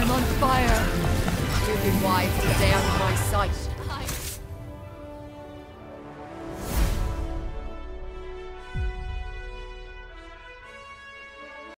I'm on fire. You've been wise to stay out of my sight.